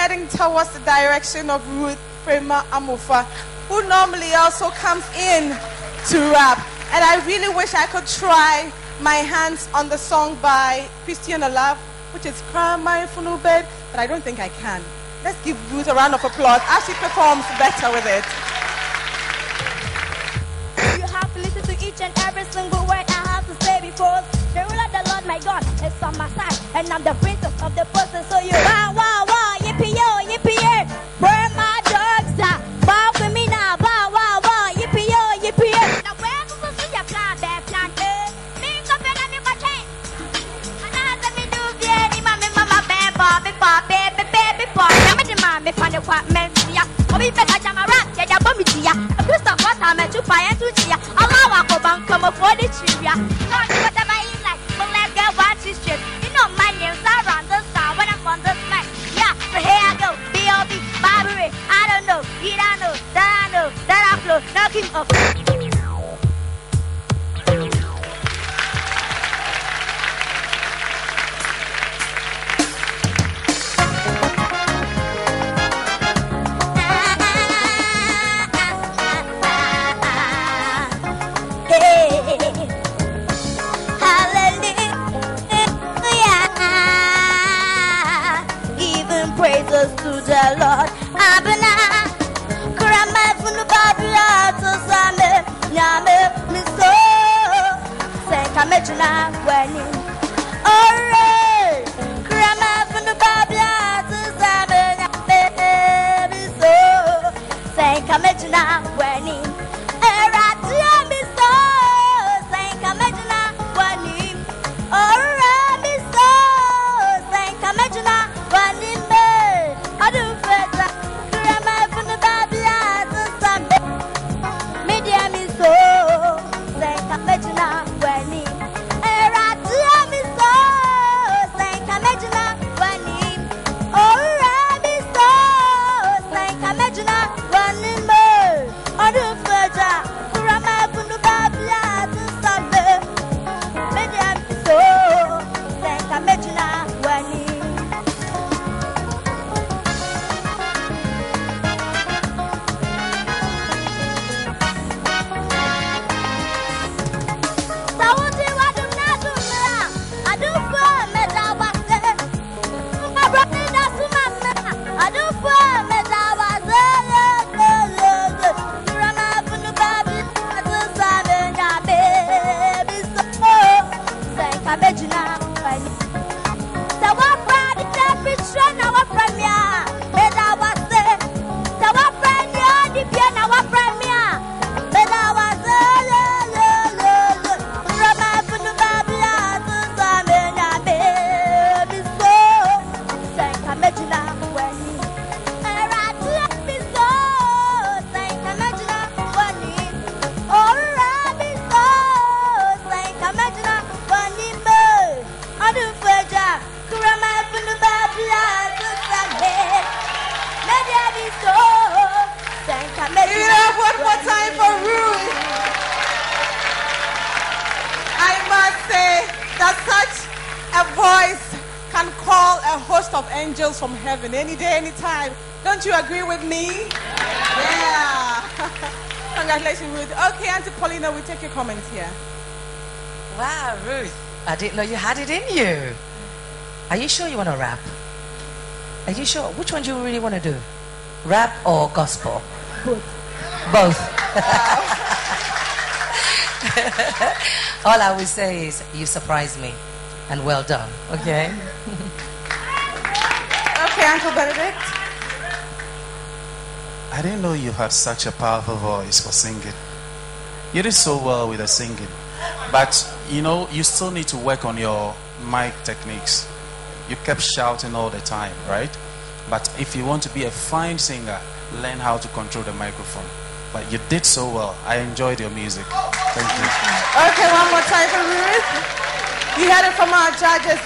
heading towards the direction of Ruth Prema Amufa, who normally also comes in to rap. And I really wish I could try my hands on the song by Christiana Love, which is Kraman Funumba, but I don't think I can. Let's give Ruth a round of applause as she performs better with it. You have to listen to each and every single word I have to say before the rule of the Lord my God is on my side, and I'm the princess of the person. So you wow wow me what men ya. Obi a it ya. Christopher what I'm to to ya. Oh, Allah ko oh, come for the trivia. No, whatever you like, but let's get what. You know my name's around the star when I'm on the mic. Yeah, so here I go. B.O.B. Barbary. I don't know. He don't know. That I know. That I flow. Knock him up. Even praises to the Lord. Abana, Kurama funu babia to same, nyame miso, say kamejuna weni. Angels from heaven any day, any time. Don't you agree with me? Yeah. Congratulations, Ruth. Okay, Auntie Paulina, we take your comments here. Wow, Ruth. I didn't know you had it in you. Are you sure you want to rap? Are you sure? Which one do you really want to do? Rap or gospel? Both. Both. All I will say is you surprised me and well done. Okay? Okay, Uncle Benedict. I didn't know you had such a powerful voice for singing. You did so well with the singing. But, you know, you still need to work on your mic techniques. You kept shouting all the time, right? But if you want to be a fine singer, learn how to control the microphone. But you did so well. I enjoyed your music. Thank you. Okay, one more time for Ruth. You heard it from our judges.